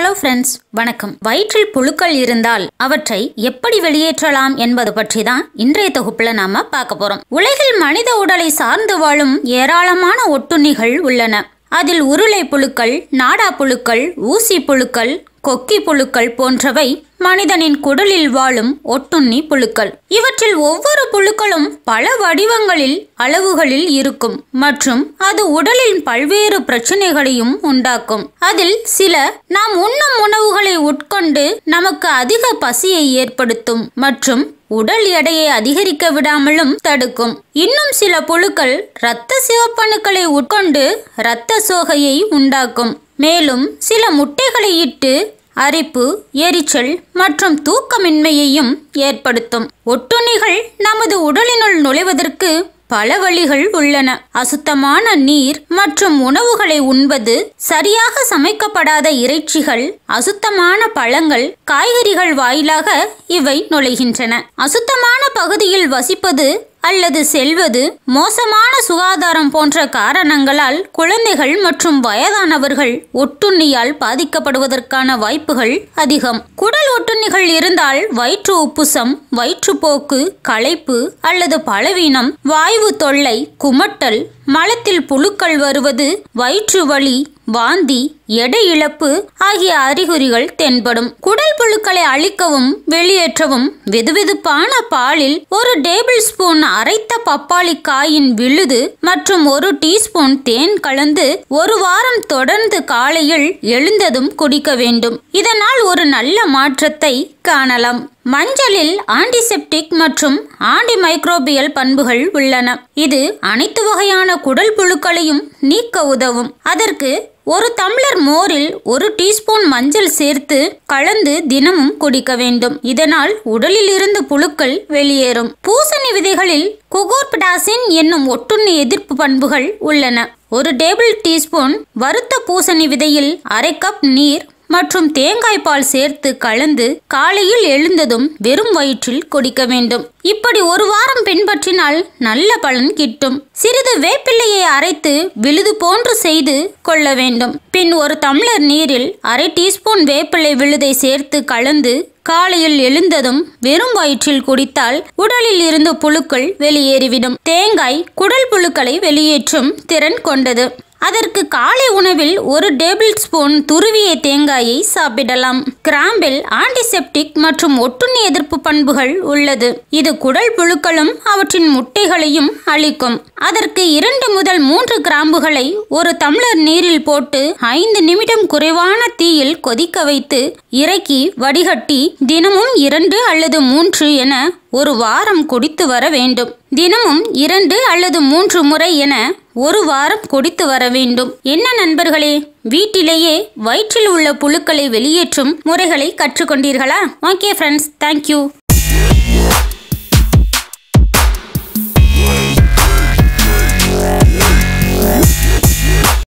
Hello friends வணக்கம். வயிற்றில் புழுக்கள் இருந்தால் அவற்றை எப்படி வெளியேற்றலாம் என்பது பற்றி தான் இன்றைய தொகுப்புல நாம பார்க்க போறோம். உலகில் மனித உடலை சார்ந்து வாழும் ஏராளமான ஒட்டுண்ணிகள் உள்ளன. அதில் உருளை புழுக்கள் நாடா புழுக்கள் ஊசி புழுக்கள் கொக்கி புழுக்கள் போன்றவை மனிதனின் குடலில் வாழும் ஒட்டுண்ணி புழுக்கள். இவற்றில் ஒவ்வொரு புழுக்களும் பல வடிவங்களில் அளவுகளில் இருக்கும் மற்றும் அது உடலில் பல்வேறு பிரச்சனைகளையும் உண்டாக்கும். அதில் சில நாம் உண்ணும் உணவுகளை உட்கொண்டு நமக்கு அதிக பசியை ஏற்படுத்தும் மற்றும் உடல் எடையை அதிகரிக்க விடாமலும் தடுக்கும். இன்னும் சில புழுக்கள் இரத்த சிவப்பணுக்களை உட்கொண்டு இரத்த சோகையை உண்டாக்கும். மேலும் சில முட்டைகளை இட்டு அரிப்பு எரிச்சல் மற்றும் தூக்கமின்மையையும் ஏற்படுத்தும். ஒட்டுண்ணிகள் நமது உடலினுள் நுழைவதற்கு பல வழிகள் உள்ளன. அசுத்தமான நீர் மற்றும் உணவுகளை உண்பது சரியாக சமைக்கப்படாத இறைச்சிகள் அசுத்தமான பழங்கள் காய்கறிகள் வாயிலாக இவை நுழைகின்றன. அசுத்தமான பகுதியில் வசிப்பது அல்லது செல்வது மோசமான சுகாதாரம் போன்ற காரணங்களால் குழந்தைகள் மற்றும் வயதானவர்கள் ஒட்டுண்ணியால் பாதிக்கப்படுவதற்கான வாய்ப்புகள் அதிகம். குடல் ஒட்டுண்ணிகள் இருந்தால் வயிற்று உப்புசம் வயிற்றுப்போக்கு களைப்பு அல்லது பலவீனம் வாய்வு தொல்லை குமட்டல் மலத்தில் புழுக்கள் வருவது வயிற்று வலி வாந்தி எடை இழப்பு ஆகிய அறிகுறிகள் தென்படும். குடல் புழுக்களை அழிக்கவும் வெளியேற்றவும் வெதுவெதுப்பான பாலில் ஒரு டேபிள் ஸ்பூன் அரைத்த பப்பாளி காயின் விழுது மற்றும் ஒரு டீஸ்பூன் தேன் கலந்து ஒரு வாரம் தொடர்ந்து காலையில் எழுந்ததும் குடிக்க வேண்டும். இதனால் ஒரு நல்ல மாற்றத்தை காணலாம். மஞ்சளில் ஆன்டிசெப்டிக் மற்றும் ஆண்டி மைக்ரோபியல் பண்புகள் உள்ளன. இது அனைத்து வகையான குடல் புழுக்களையும் நீக்க உதவும். அதற்கு ஒரு டம்ளர் மோரில் ஒரு டீஸ்பூன் மஞ்சள் சேர்த்து கலந்து தினமும் குடிக்க வேண்டும். இதனால் உடலில் இருந்து புழுக்கள் வெளியேறும். பூசணி விதைகளில் குகோர்பிடாசின் என்னும் ஒட்டுண்ணி எதிர்ப்பு பண்புகள் உள்ளன. ஒரு டேபிள் டீஸ்பூன் வறுத்த பூசணி விதையில் அரை கப் நீர் மற்றும் தேங்காய் பால் சேர்த்து கலந்து காலையில் எழுந்ததும் வெறும் வயிற்றில் குடிக்க வேண்டும். இப்படி ஒரு வாரம் பின்பற்றினால் நல்ல பலன் கிட்டும். சிறிது வேப்பிள்ளையை அரைத்து விழுது போன்று செய்து கொள்ள வேண்டும். பின் ஒரு தம்ளர் நீரில் அரை டீஸ்பூன் வேப்பிள்ளை விழுதை சேர்த்து கலந்து காலையில் எழுந்ததும் வெறும் வயிற்றில் குடித்தால் உடலில் இருந்து புழுக்கள் வெளியேறிவிடும். தேங்காய் குடல் புழுக்களை வெளியேற்றும் திறன் கொண்டது. அதற்கு காலை உணவில் ஒரு டேபிள் ஸ்பூன் துருவிய தேங்காயை சாப்பிடலாம். கிராம்பில் ஆன்டிசெப்டிக் மற்றும் ஒட்டுண்ணி எதிர்ப்பு பண்புகள் உள்ளது. இது குடல் புழுக்களும் அவற்றின் முட்டைகளையும் அழிக்கும். அதற்கு இரண்டு முதல் மூன்று கிராம்புகளை ஒரு தம்ளர் நீரில் போட்டு ஐந்து நிமிடம் குறைவான தீயில் கொதிக்க வைத்து இறக்கி வடிகட்டி தினமும் இரண்டு அல்லது மூன்று என ஒரு வாரம் குடித்து வர வேண்டும். தினமும் இரண்டு அல்லது மூன்று முறை என ஒரு வாரம் குடித்து வர வேண்டும். என்ன நண்பர்களே வீட்டிலேயே வயிற்றில் உள்ள புழுக்களை வெளியேற்றும் முறைகளை கற்றுக்கொண்டீர்களா? Okay friends thank you